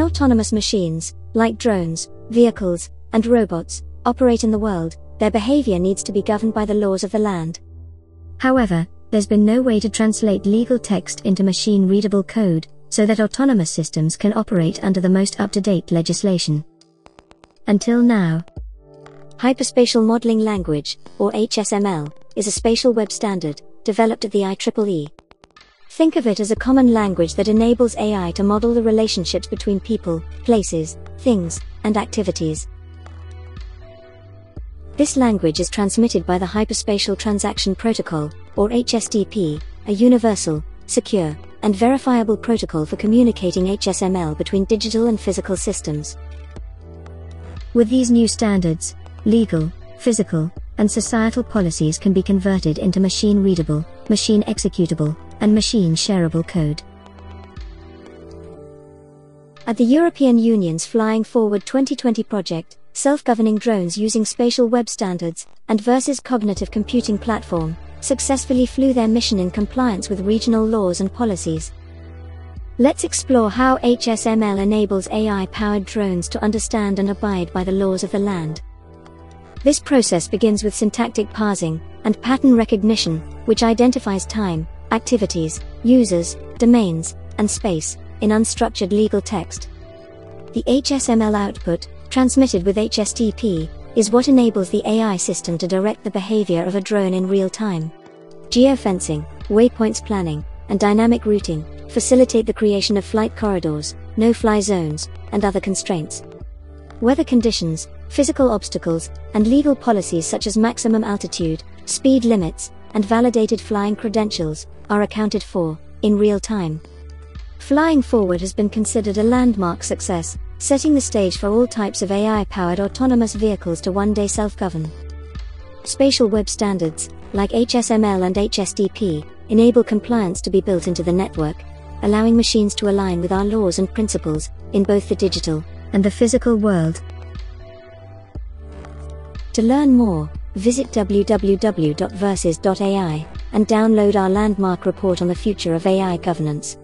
autonomous machines, like drones, vehicles, and robots, operate in the world, their behavior needs to be governed by the laws of the land. However, there's been no way to translate legal text into machine readable code, so that autonomous systems can operate under the most up to date legislation. Until now, Hyperspatial Modeling Language, or HSML, is a spatial web standard, developed at the IEEE. Think of it as a common language that enables AI to model the relationships between people, places, things, and activities. This language is transmitted by the Hyperspatial Transaction Protocol, or HSTP, a universal, secure, and verifiable protocol for communicating HSML between digital and physical systems. With these new standards, legal, physical, and societal policies can be converted into machine readable, machine executable, and machine shareable code. At the European Union's Flying Forward 2020 project, self-governing drones using spatial web standards, and VERSES cognitive computing platform, successfully flew their mission in compliance with regional laws and policies. Let's explore how HSML enables AI-powered drones to understand and abide by the laws of the land. This process begins with syntactic parsing and pattern recognition, which identifies time, activities, users, domains, and space in unstructured legal text. The HSML output, transmitted with HSTP, is what enables the AI system to direct the behavior of a drone in real time. Geofencing, waypoints planning, and dynamic routing facilitate the creation of flight corridors, no-fly zones, and other constraints. Weather conditions, physical obstacles, and legal policies such as maximum altitude, speed limits, and validated flying credentials are accounted for in real time. Flying Forward has been considered a landmark success, setting the stage for all types of AI-powered autonomous vehicles to one day self-govern. Spatial web standards, like HSML and HSTP, enable compliance to be built into the network, allowing machines to align with our laws and principles, in both the digital and the physical world. To learn more, visit www.verses.ai and download our landmark report on the future of AI governance.